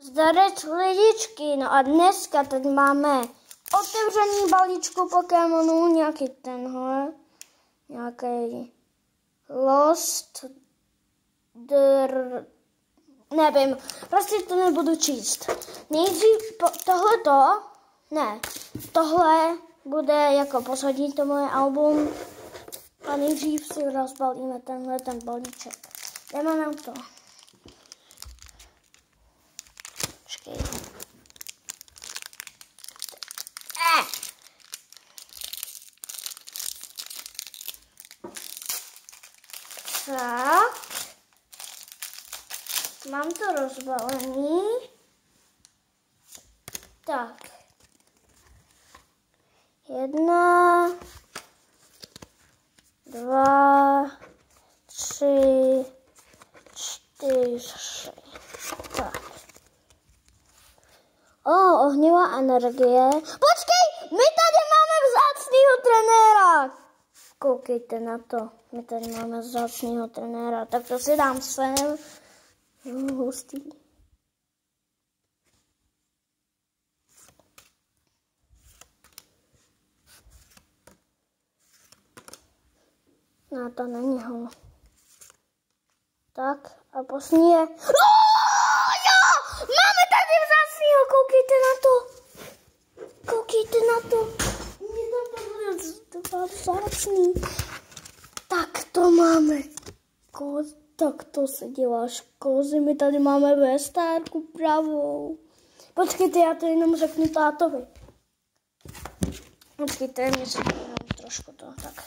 Zdarec lidičky, no a dneska teď máme otevřený balíčku Pokémonů, nějaký tenhle, nějaký Lost Dr... Nevím, prostě to nebudu číst. Nejdřív tohleto, ne, tohle bude jako poslední to moje album a nejdřív si rozbalíme tenhle ten balíček. Jdeme na to. Czekaj. Tak. Mam to rozbaleni. Tak. Jedna. Dwa. Trzy. Cztery. Energie. Počkej, my tady máme vzácnýho trenéra. Koukejte na to. My tady máme vzácnýho trenéra. Tak to si dám sem. Hustý. No to není ho. Tak a posní je. Oh, jo! Máme tady vzácnýho, koukejte na to. Koukejte na to. Je to vzácný. Tak to máme. Koz, tak to se děláš kozy. My tady máme vestárku pravou. Počkejte, já to jenom řeknu tátovi. Počkejte, mě se trošku to tak.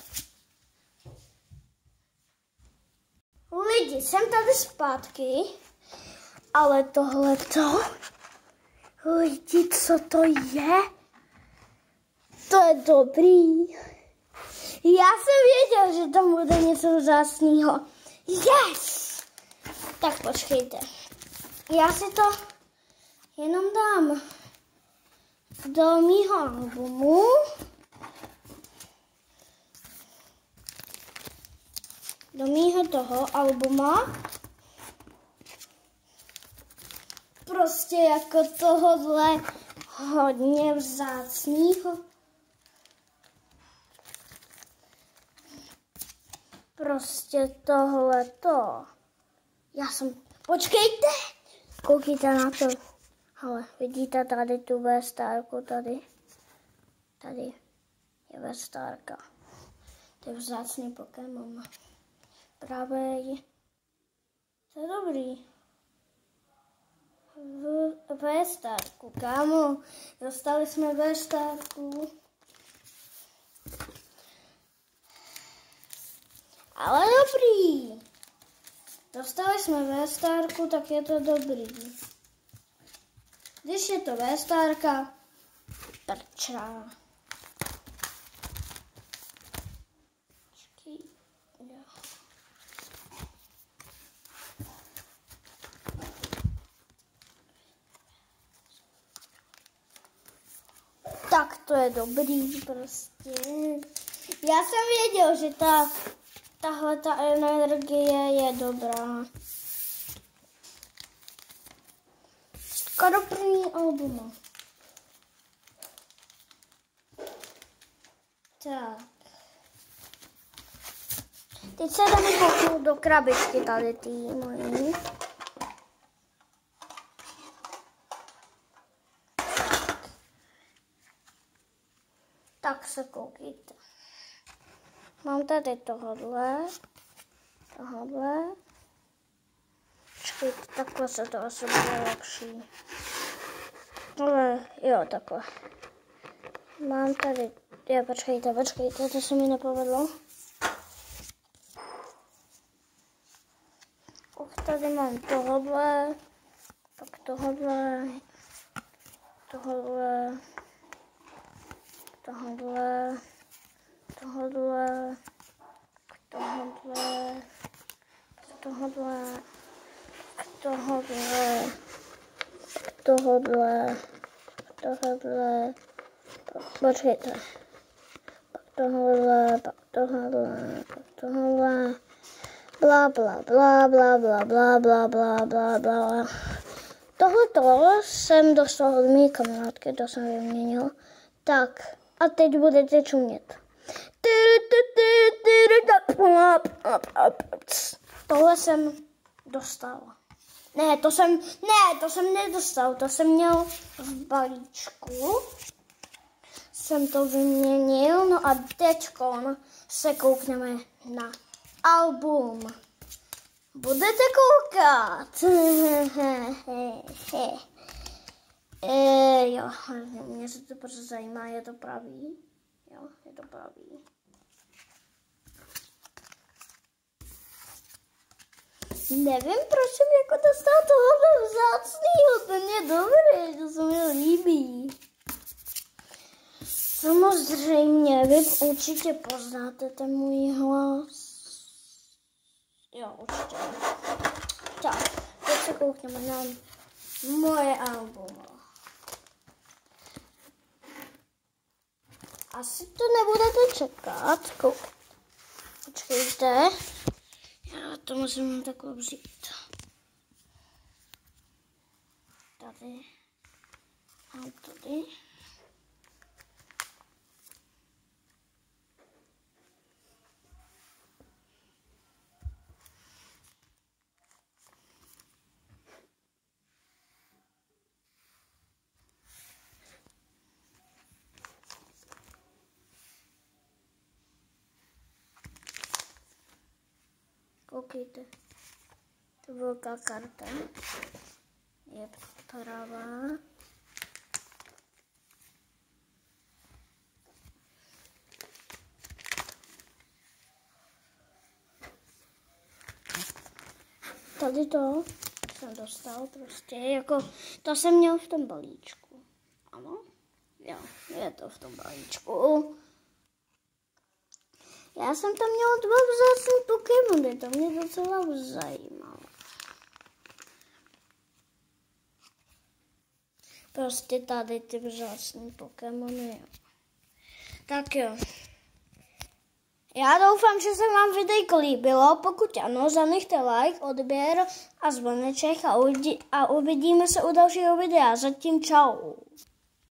Lidi, jsem tady zpátky, ale tohle to, lidi, co to je? To je dobrý. Já jsem věděl, že tam bude něco vzácného. Yes! Tak počkejte. Já si to jenom dám do mýho albumu. do mýho toho albuma. Prostě jako tohohle hodně vzácného. Prostě tohle to. Já jsem... Počkejte! Koukejte na to. Ale vidíte tady tu V-starku tady. Tady je V-starka. To je vzácný Pokémon pravej. To je dobrý. V, v starku, kámo. Dostali jsme v Ale dobrý. Dostali jsme ve starku, tak je to dobrý. Když je to ve starka, prčá. tak to je dobrý prostě. Já jsem věděl, že ta, tahle ta energie je dobrá. Skoro první album. Tak. Teď se jdeme do krabičky tady tý mojí. tak se koukejte. Mám tady tohle, tohle. Počkejte, takhle se to asi bude lepší. Ale jo, takhle. Mám tady, jo, počkejte, počkejte, to se mi nepovedlo. Už tady mám tohle, pak tohle, tohle, tohle, tohle, tohle, tohle, tohle, tohle, tohle, počkejte, pak tohle, pak tohle, pak tohle, bla bla bla bla bla bla bla bla bla bla Tohle jsem dostal od mé kamarádky, to jsem vyměnil. Tak, a teď budete čumět. Tohle jsem dostal. Ne, to jsem, ne, to jsem nedostal, to jsem měl v balíčku. Jsem to vyměnil, no a teď se koukneme na album. Budete koukat. e, jo, mě se to prostě zajímá, je to pravý. Jo, je to pravý. Nevím, proč jsem jako dostal tohle vzácnýho, ten je dobrý, to se mi líbí. Samozřejmě, vy určitě poznáte ten můj hlas. Jo, určitě. Tak, teď se koukneme na moje album. Asi to nebudete čekat. Počkejte. Já to musím takhle vzít. Tady. A tady. Koukejte. To velká karta. Je pravá. Tady to jsem dostal prostě, jako to jsem měl v tom balíčku. Ano? Jo, je to v tom balíčku. Já jsem tam měla dva vzácný Pokémony, to mě docela zajímalo. Prostě tady ty vzácný Pokémony. Tak jo. Já doufám, že se vám videjko líbilo. Pokud ano, zanechte like, odběr a zvoneček a uvidíme se u dalšího videa. Zatím čau.